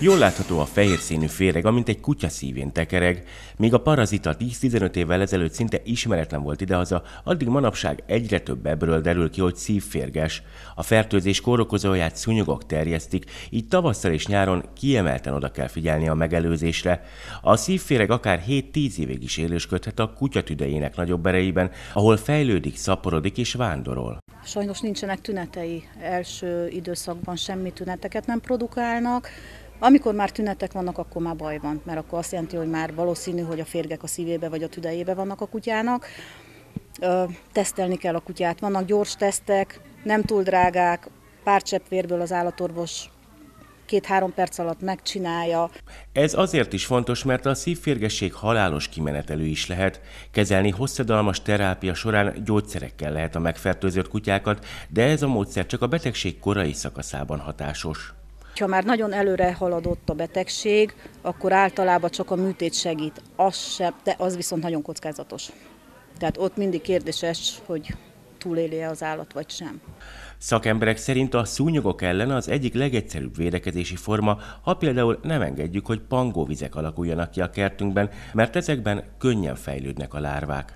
Jól látható a fehér színű féreg, amint egy kutya szívén tekereg. Míg a parazita 10-15 évvel ezelőtt szinte ismeretlen volt idehaza, addig manapság egyre több ebből derül ki, hogy szívférges. A fertőzés kórokozóját szúnyogok terjesztik, így tavasszal és nyáron kiemelten oda kell figyelni a megelőzésre. A szívféreg akár 7-10 évig is élősködhet a kutyatüdejének nagyobb erejében, ahol fejlődik, szaporodik és vándorol. Sajnos nincsenek tünetei. Első időszakban semmi tüneteket nem produkálnak. Amikor már tünetek vannak, akkor már baj van, mert akkor azt jelenti, hogy már valószínű, hogy a férgek a szívébe vagy a tüdejébe vannak a kutyának. Ö, tesztelni kell a kutyát. Vannak gyors tesztek, nem túl drágák, pár csepp vérből az állatorvos két-három perc alatt megcsinálja. Ez azért is fontos, mert a szívférgesség halálos kimenetelő is lehet. Kezelni hosszadalmas terápia során gyógyszerekkel lehet a megfertőzött kutyákat, de ez a módszer csak a betegség korai szakaszában hatásos. Ha már nagyon előre haladott a betegség, akkor általában csak a műtét segít. Az sem, de az viszont nagyon kockázatos. Tehát ott mindig kérdéses, hogy túléli az állat vagy sem. Szakemberek szerint a szúnyogok ellen az egyik legegyszerűbb védekezési forma, ha például nem engedjük, hogy pangóvizek alakuljanak ki a kertünkben, mert ezekben könnyen fejlődnek a lárvák.